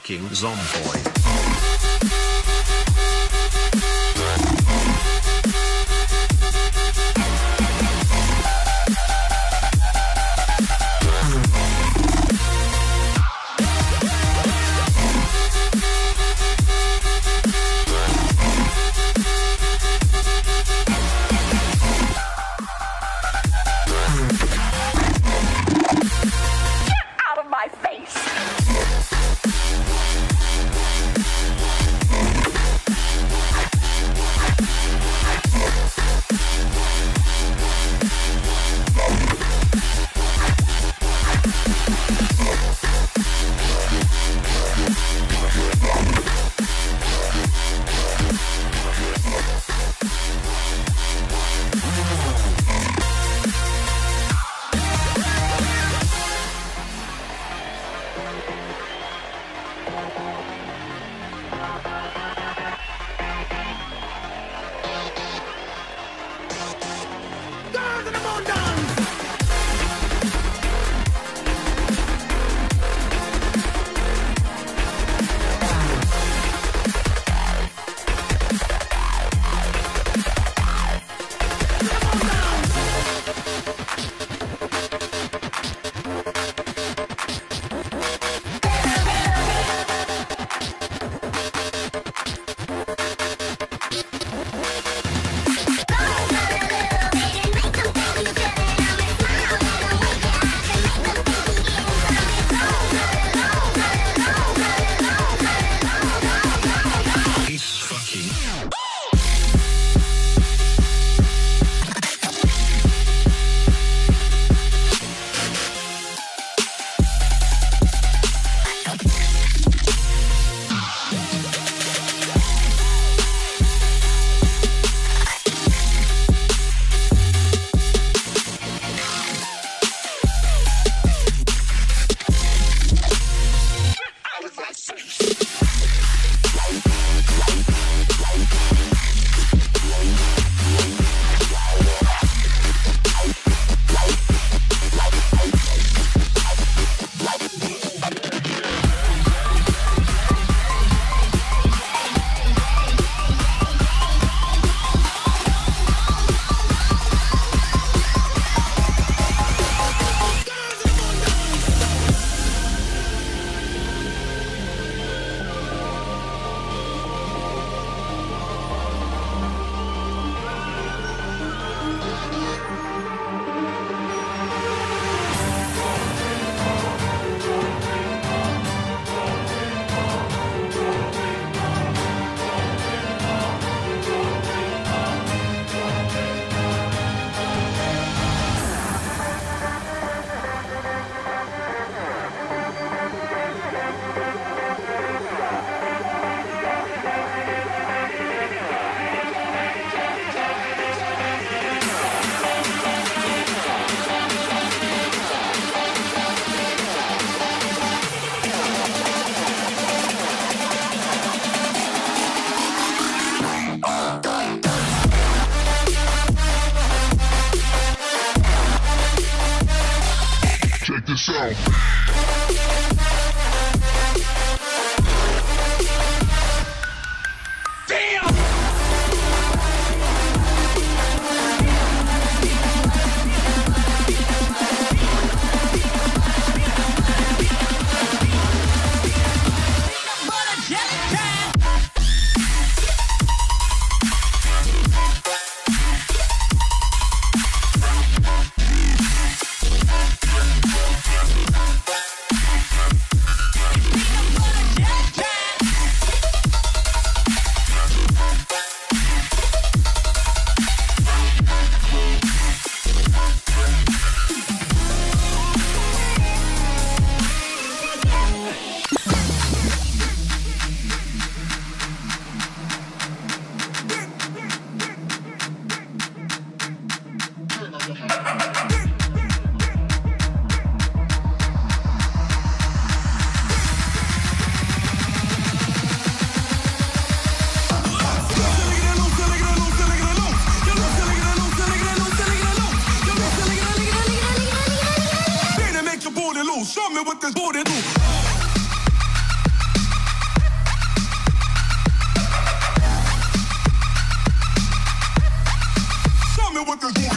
fucking zomboid. Check booty loose. Show me what this booty do. what this